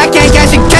I can't catch a